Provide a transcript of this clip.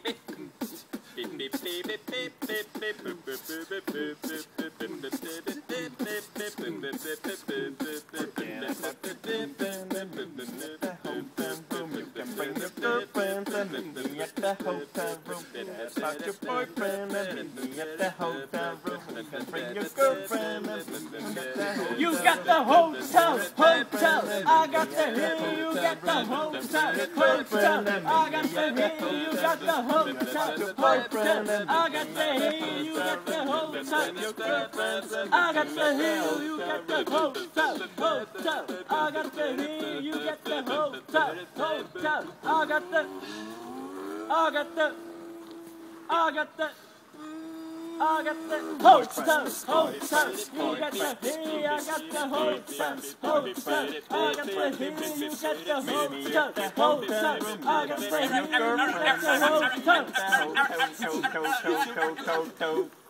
beep beep beep beep at the hotel room. About your boyfriend and meet me at the hotel room. You can bring your girlfriend and meet me at the hotel You got the hotel, hotel. I got the hill, you got the hotel, hotel. I got the hill, you got the hotel, hotel. I got the hill, you got the hotel, I got the hill, you got the hotel, hotel. I got the hill, you got the hotel, hotel. I got the, I got the, I got the. I got the hotel, hotel. You got the hill, I got the hotel, hotel. I got the hill, you got the hotel, hotel. I got the hill, you got the hotel. room.